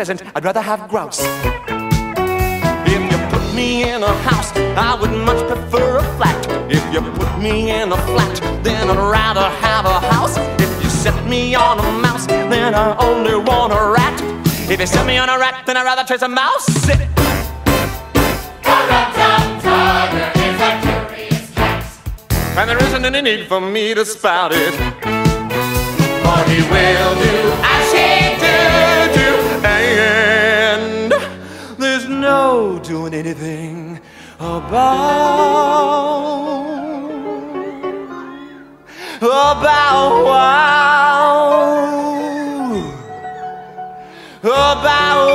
pheasant, I'd rather have grouse. If you put me in a house, I would much prefer a flat. If you put me in a flat, then I'd rather have a house. If you set me on a mouse, then I only want a rat. If you set me on a rat, then I'd rather chase a mouse. And there isn't any need for me to spout it. For he will doing anything about about wow about